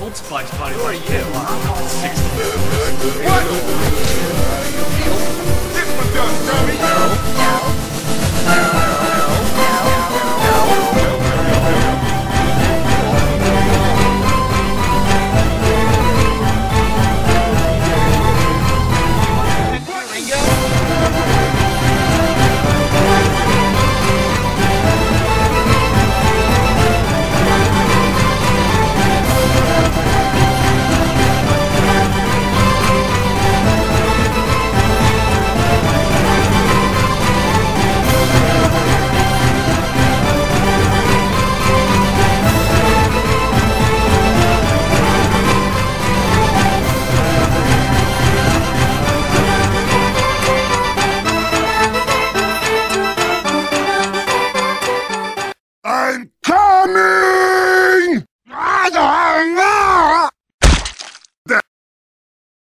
Old body Who are you? I'm!